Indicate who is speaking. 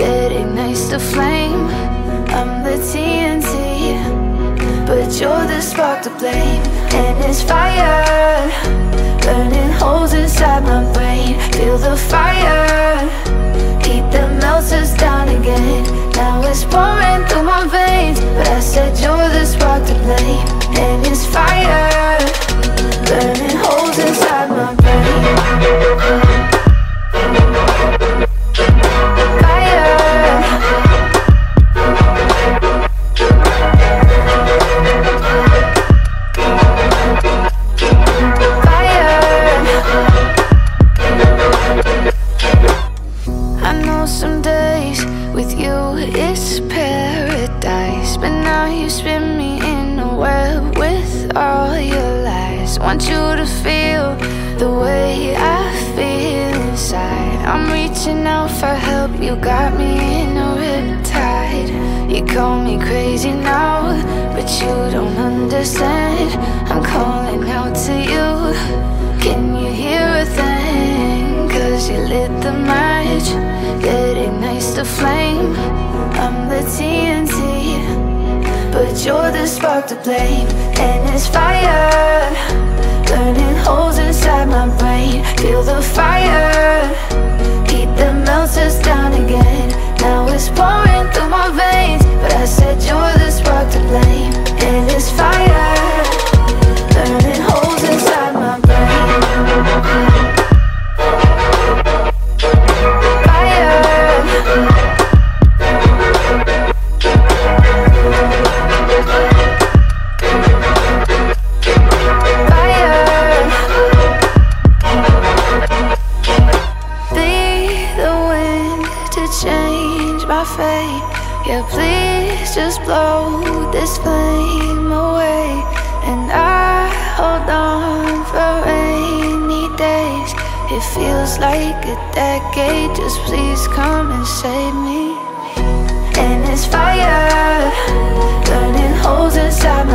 Speaker 1: that ignites the flame. I'm the TNT, but you're the spark to blame. And it's fire, burning holes inside my brain. Feel the fire, heat that melts us down again. Now it's pouring through my veins, but I said you're the spark to blame. And it's fire, it's paradise, but now you spin me in a web with all your lies. Want you to feel the way I feel inside. I'm reaching out for help, you got me in a riptide. You call me crazy now, but you don't understand. You lit the match that ignites the flame. I'm the TNT, but you're the spark to blame. And it's fire, burning holes inside my brain. Feel the fire, change. Yeah, please just blow this flame away. And I hold on for rainy days. It feels like a decade. Just please come and save me. And it's fire, burning holes inside